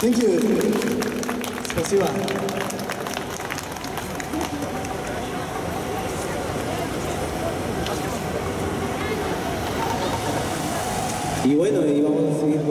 Thank you. Спасибо. Y bueno, y vamos a seguir.